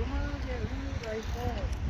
Come on, get who right forward.